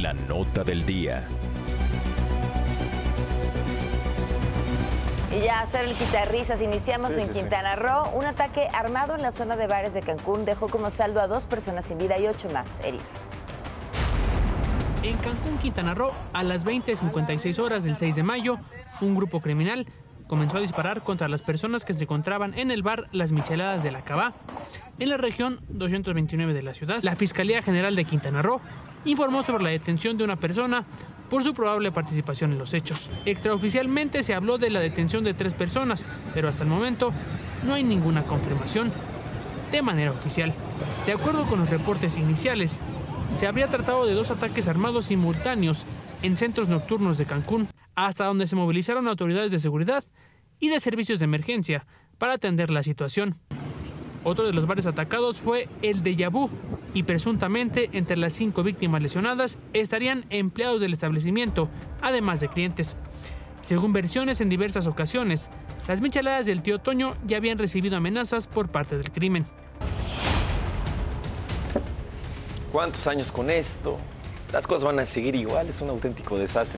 la nota del día. Y ya hacer el quitarrisas, iniciamos Sí, en sí, sí. Quintana Roo. Un ataque armado en la zona de bares de Cancún dejó como saldo a dos personas sin vida y ocho más heridas. En Cancún, Quintana Roo, a las 20.56 horas del 6 de mayo, un grupo criminal comenzó a disparar contra las personas que se encontraban en el bar Las Micheladas de la Cabá, en la región 229 de la ciudad. La Fiscalía General de Quintana Roo informó sobre la detención de una persona por su probable participación en los hechos. Extraoficialmente se habló de la detención de tres personas, pero hasta el momento no hay ninguna confirmación de manera oficial. De acuerdo con los reportes iniciales, se habría tratado de dos ataques armados simultáneos en centros nocturnos de Cancún, hasta donde se movilizaron autoridades de seguridad y de servicios de emergencia para atender la situación. Otro de los bares atacados fue el de Yabú, y presuntamente entre las cinco víctimas lesionadas estarían empleados del establecimiento, además de clientes. Según versiones en diversas ocasiones, las micheladas del tío Toño ya habían recibido amenazas por parte del crimen. ¿Cuántos años con esto? Las cosas van a seguir igual, es un auténtico desastre.